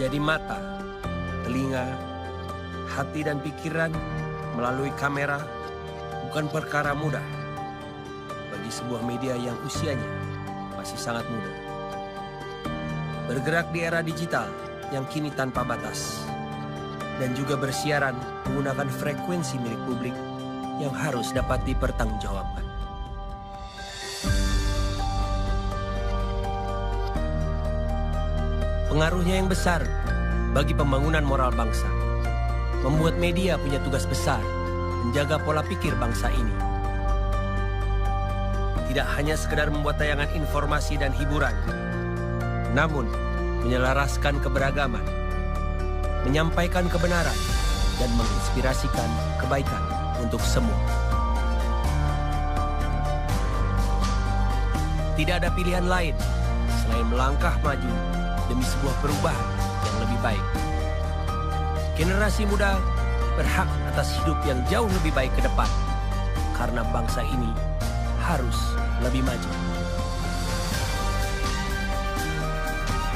Menjadi mata, telinga, hati dan pikiran melalui kamera bukan perkara mudah bagi sebuah media yang usianya masih sangat muda. Bergerak di era digital yang kini tanpa batas dan juga bersiaran menggunakan frekuensi milik publik yang harus dapat dipertanggungjawabkan. Pengaruhnya yang besar bagi pembangunan moral bangsa. Membuat media punya tugas besar menjaga pola pikir bangsa ini. Tidak hanya sekedar membuat tayangan informasi dan hiburan, namun menyelaraskan keberagaman, menyampaikan kebenaran, dan menginspirasikan kebaikan untuk semua. Tidak ada pilihan lain selain melangkah maju demi sebuah perubahan yang lebih baik. Generasi muda berhak atas hidup yang jauh lebih baik ke depan karena bangsa ini harus lebih maju.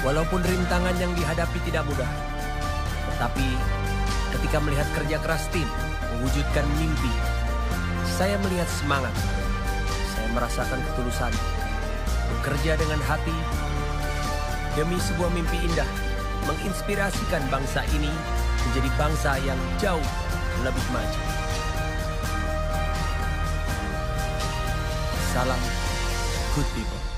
Walaupun rintangan yang dihadapi tidak mudah, tetapi ketika melihat kerja keras tim mewujudkan mimpi, saya melihat semangat. Saya merasakan ketulusan bekerja dengan hati demi sebuah mimpi indah menginspirasikan bangsa ini menjadi bangsa yang jauh lebih maju. Salam good people.